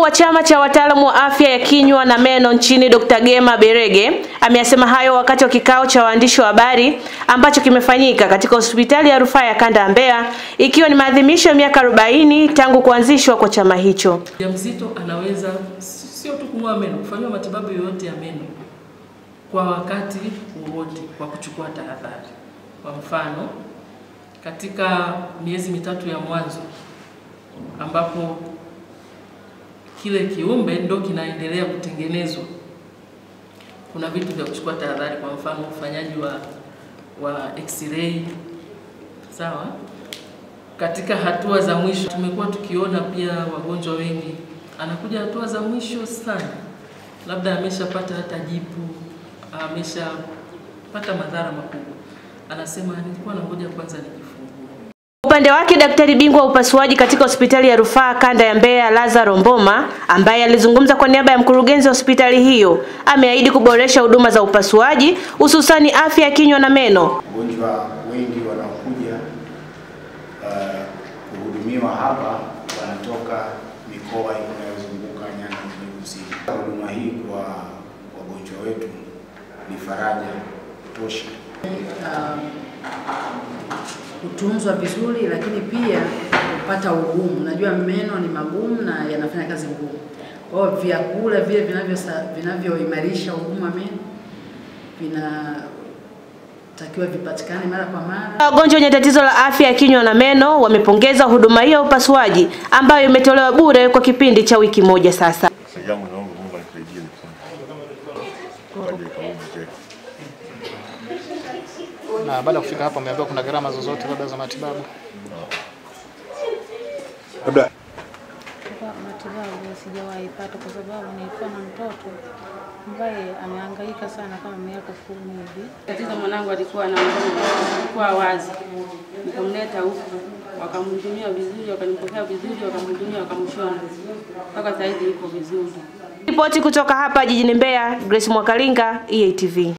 wa chama cha wataalamu wa afya ya kinywa na meno nchini Dr. Gema Berege ameyasema hayo wakati wa kikao cha waandishi wa habari ambacho kimefanyika katika hospitali ya rufaa ya kanda ya Mbeya ikiwa ni maadhimisho ya miaka 40 tangu kuanzishwa kwa chama hicho. Mjamzito anaweza sio tu kung'oa meno, kufanyiwa matibabu yoyote ya meno kwa wakati wowote kwa kuchukua tahadhari. Kwa mfano, katika miezi mitatu ya mwanzo ambapo kile kiumbe ndo kinaendelea kutengenezwa, kuna vitu vya kuchukua tahadhari. Kwa mfano, ufanyaji wa wa x-ray, sawa. Katika hatua za mwisho tumekuwa tukiona pia wagonjwa wengi anakuja hatua za mwisho sana, labda ameshapata hata jipu, ameshapata madhara makubwa, anasema nilikuwa nangoja kwanza nijifungue. Upande wake daktari bingwa wa upasuaji katika hospitali ya rufaa kanda ya Mbeya Lazaro Mboma, ambaye alizungumza kwa niaba ya mkurugenzi wa hospitali hiyo, ameahidi kuboresha huduma za upasuaji hususani afya ya kinywa na meno. Wagonjwa wengi wanaokuja uh, kuhudumiwa hapa wanatoka mikoa inayozunguka nyanda za juu kusini. Huduma hii kwa wagonjwa wetu ni faraja tosha. um, kutunzwa vizuri, lakini pia kupata ugumu. Najua meno ni magumu na yanafanya kazi ngumu, kwa hiyo vyakula vile vinavyo vinavyoimarisha ugumu wa meno vinatakiwa vipatikane mara kwa mara. Wagonjwa wenye tatizo la afya ya kinywa na meno wamepongeza huduma hiyo ya upasuaji ambayo imetolewa bure kwa kipindi cha wiki moja sasa. Na baada ya kufika hapa ameambiwa kuna gharama zozote labda za matibabu. Labda matibabu sijawahi pata kwa sababu nilikuwa na mtoto ambaye amehangaika sana kama miaka kumi hivi. Tatizo mwanangu alikuwa na alikuwa wazi, nikamleta huku, wakamhudumia vizuri, wakanipokea vizuri, wakamhudumia, wakamshona mpaka saizi yuko vizuri. Ripoti kutoka hapa jijini Mbeya, Grace Mwakalinga, EATV.